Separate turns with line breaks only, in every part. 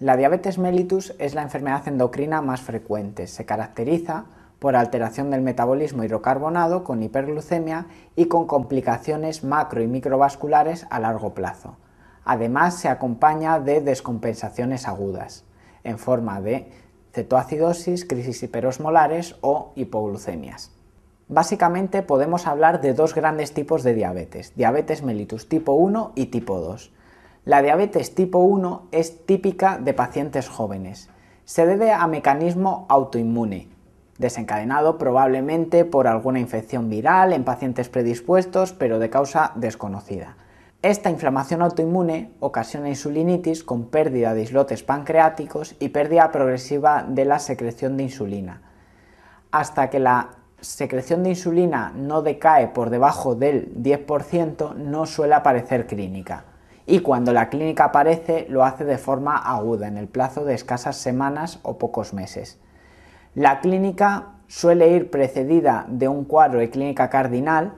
La diabetes mellitus es la enfermedad endocrina más frecuente. Se caracteriza por alteración del metabolismo hidrocarbonado con hiperglucemia y con complicaciones macro y microvasculares a largo plazo. Además, se acompaña de descompensaciones agudas en forma de cetoacidosis, crisis hiperosmolares o hipoglucemias. Básicamente podemos hablar de dos grandes tipos de diabetes, diabetes mellitus tipo 1 y tipo 2. La diabetes tipo 1 es típica de pacientes jóvenes. Se debe a mecanismo autoinmune, desencadenado probablemente por alguna infección viral en pacientes predispuestos, pero de causa desconocida. Esta inflamación autoinmune ocasiona insulinitis con pérdida de islotes pancreáticos y pérdida progresiva de la secreción de insulina, hasta que la secreción de insulina no decae por debajo del 10%, no suele aparecer clínica. Y cuando la clínica aparece, lo hace de forma aguda, en el plazo de escasas semanas o pocos meses. La clínica suele ir precedida de un cuadro de clínica cardinal,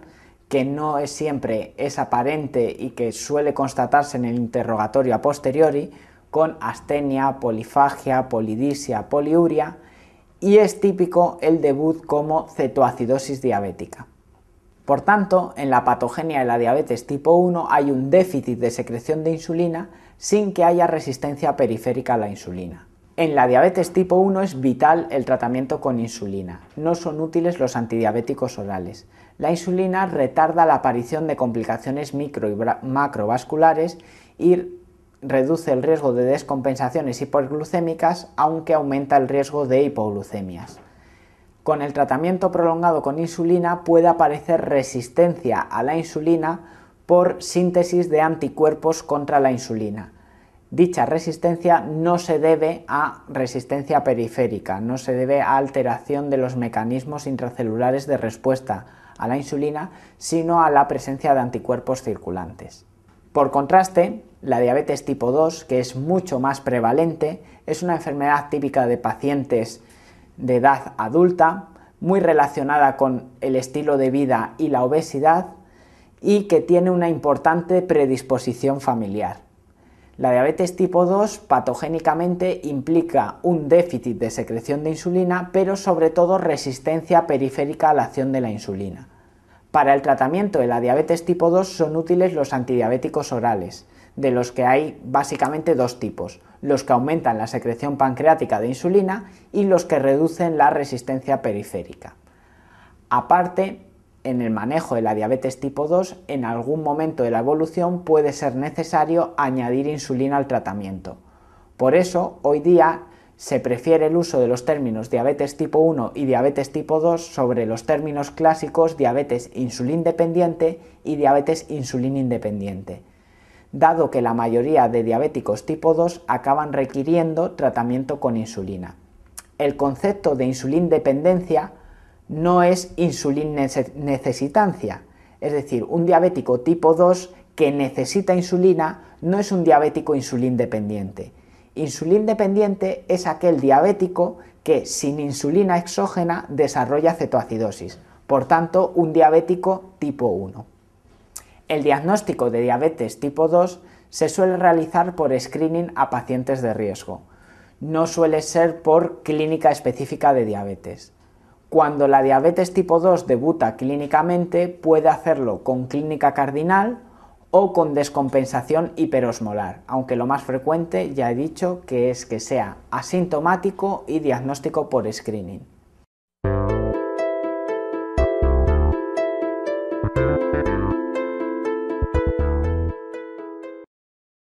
que no es siempre es aparente y que suele constatarse en el interrogatorio a posteriori, con astenia, polifagia, polidisia, poliuria, y es típico el debut como cetoacidosis diabética. Por tanto, en la patogenia de la diabetes tipo 1 hay un déficit de secreción de insulina sin que haya resistencia periférica a la insulina. En la diabetes tipo 1 es vital el tratamiento con insulina. No son útiles los antidiabéticos orales. La insulina retarda la aparición de complicaciones micro y macrovasculares y reduce el riesgo de descompensaciones hiperglucémicas, aunque aumenta el riesgo de hipoglucemias. Con el tratamiento prolongado con insulina puede aparecer resistencia a la insulina por síntesis de anticuerpos contra la insulina. Dicha resistencia no se debe a resistencia periférica, no se debe a alteración de los mecanismos intracelulares de respuesta a la insulina, sino a la presencia de anticuerpos circulantes. Por contraste, la diabetes tipo 2, que es mucho más prevalente, es una enfermedad típica de pacientes de edad adulta, muy relacionada con el estilo de vida y la obesidad y que tiene una importante predisposición familiar. La diabetes tipo 2 patogénicamente implica un déficit de secreción de insulina, pero sobre todo resistencia periférica a la acción de la insulina. Para el tratamiento de la diabetes tipo 2 son útiles los antidiabéticos orales, de los que hay básicamente dos tipos, los que aumentan la secreción pancreática de insulina y los que reducen la resistencia periférica. Aparte, en el manejo de la diabetes tipo 2, en algún momento de la evolución puede ser necesario añadir insulina al tratamiento. Por eso, hoy día se prefiere el uso de los términos diabetes tipo 1 y diabetes tipo 2 sobre los términos clásicos diabetes insulín dependiente y diabetes insulín independiente, dado que la mayoría de diabéticos tipo 2 acaban requiriendo tratamiento con insulina. El concepto de insulín dependencia no es insulín necesitancia, es decir, un diabético tipo 2 que necesita insulina no es un diabético insulín dependiente Insulín dependiente es aquel diabético que sin insulina exógena desarrolla cetoacidosis, por tanto un diabético tipo 1. El diagnóstico de diabetes tipo 2 se suele realizar por screening a pacientes de riesgo. No suele ser por clínica específica de diabetes. Cuando la diabetes tipo 2 debuta clínicamente, puede hacerlo con clínica cardinal o con descompensación hiperosmolar, aunque lo más frecuente ya he dicho que es que sea asintomático y diagnóstico por screening.